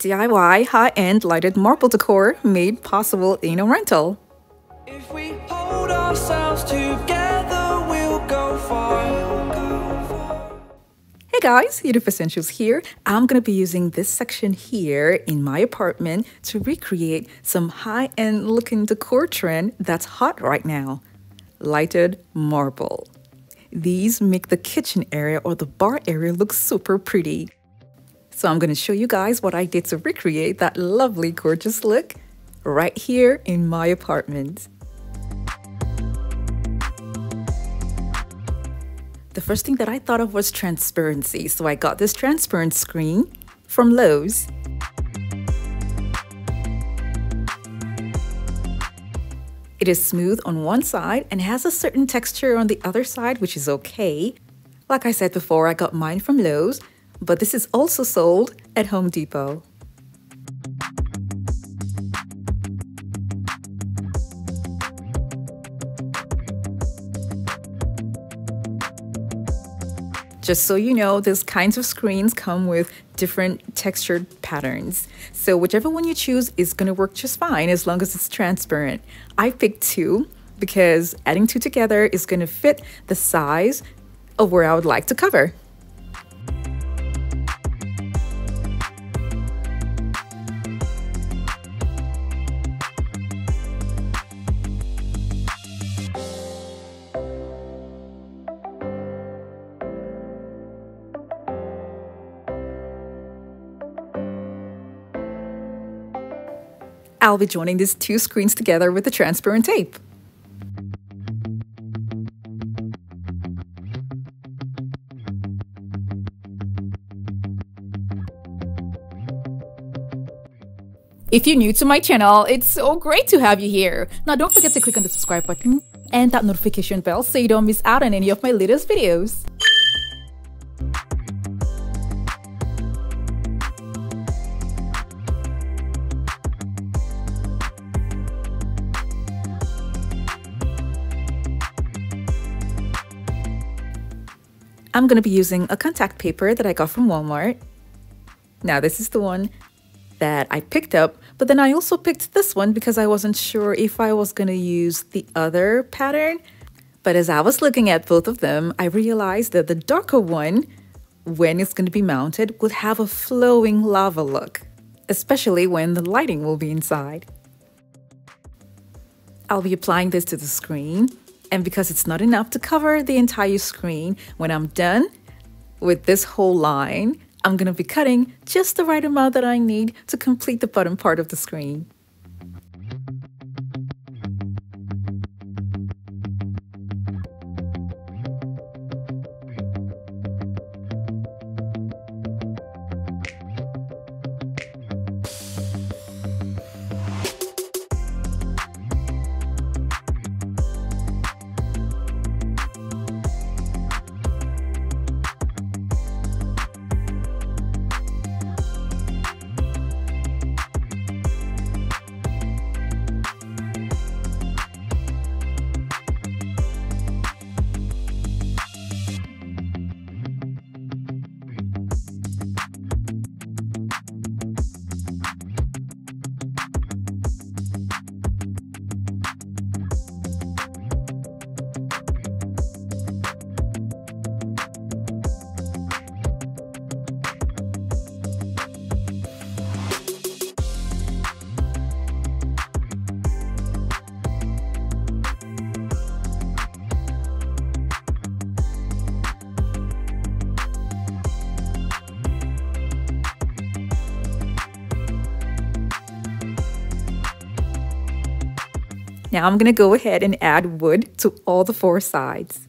DIY high-end lighted marble decor made possible in a rental. If we hold ourselves together, we'll go far. Hey guys, Yoduvh Essentials here. I'm going to be using this section here in my apartment to recreate some high-end looking decor trend that's hot right now. Lighted marble. These make the kitchen area or the bar area look super pretty. So I'm going to show you guys what I did to recreate that lovely gorgeous look right here in my apartment. The first thing that I thought of was transparency, so I got this transparent screen from Lowe's. It is smooth on one side and has a certain texture on the other side, which is okay. Like I said before, I got mine from Lowe's, but this is also sold at Home Depot. Just so you know, these kinds of screens come with different textured patterns. So whichever one you choose is going to work just fine as long as it's transparent. I picked two because adding two together is going to fit the size of where I would like to cover. I'll be joining these two screens together with the transparent tape. If you're new to my channel, it's so great to have you here. Now don't forget to click on the subscribe button and that notification bell so you don't miss out on any of my latest videos. I'm going to be using a contact paper that I got from Walmart. Now this is the one that I picked up, but then I also picked this one because I wasn't sure if I was going to use the other pattern. But as I was looking at both of them, I realized that the darker one, when it's going to be mounted, would have a flowing lava look, especially when the lighting will be inside. I'll be applying this to the screen and because it's not enough to cover the entire screen, when I'm done with this whole line, I'm going to be cutting just the right amount that I need to complete the bottom part of the screen. Now I'm going to go ahead and add wood to all the four sides.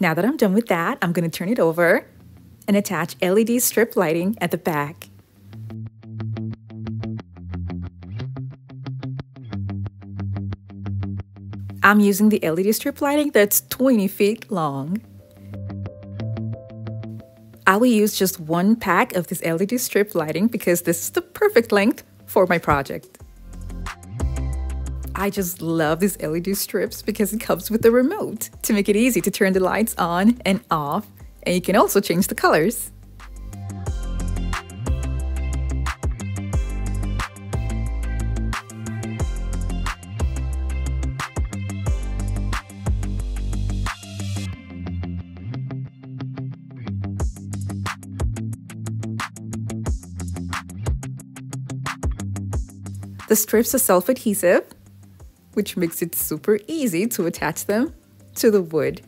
Now that I'm done with that, I'm going to turn it over and attach LED strip lighting at the back. I'm using the LED strip lighting that's 20 feet long. I will use just one pack of this LED strip lighting because this is the perfect length for my project. I just love these LED strips because it comes with the remote to make it easy to turn the lights on and off and you can also change the colors. The strips are self-adhesive, which makes it super easy to attach them to the wood.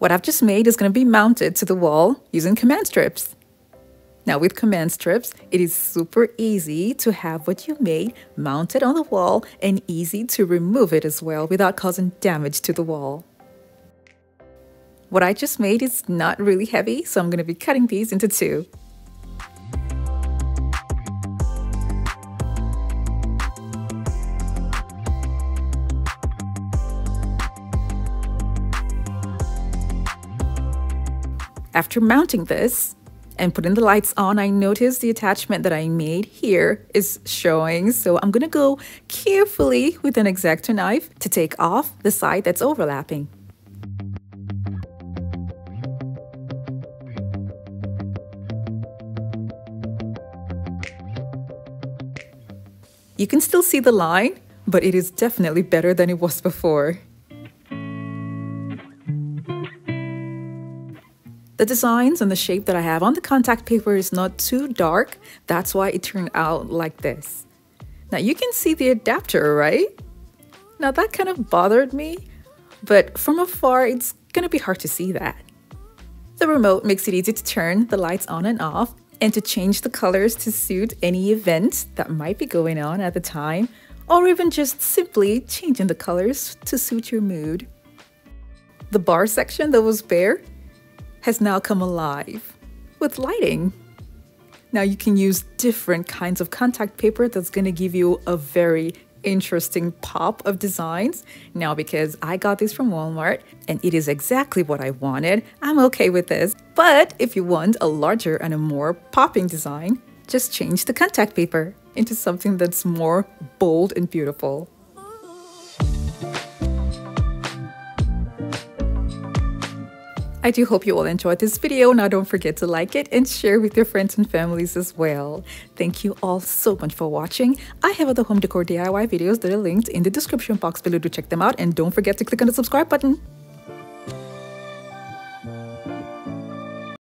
What I've just made is going to be mounted to the wall using command strips. Now with command strips, it is super easy to have what you made mounted on the wall and easy to remove it as well without causing damage to the wall. What I just made is not really heavy, so I'm going to be cutting these into two. After mounting this and putting the lights on, I noticed the attachment that I made here is showing. So I'm gonna go carefully with an X-Acto knife to take off the side that's overlapping. You can still see the line, but it is definitely better than it was before. The designs and the shape that I have on the contact paper is not too dark. That's why it turned out like this. Now you can see the adapter, right? Now that kind of bothered me, but from afar, it's gonna be hard to see that. The remote makes it easy to turn the lights on and off and to change the colors to suit any event that might be going on at the time, or even just simply changing the colors to suit your mood. The bar section that was bare has now come alive with lighting. Now you can use different kinds of contact paper that's going to give you a very interesting pop of designs. Now because I got this from Walmart and it is exactly what I wanted, I'm okay with this. But if you want a larger and a more popping design, just change the contact paper into something that's more bold and beautiful. I do hope you all enjoyed this video. Now don't forget to like it and share with your friends and families as well. Thank you all so much for watching. I have other home decor DIY videos that are linked in the description box below to check them out and don't forget to click on the subscribe button.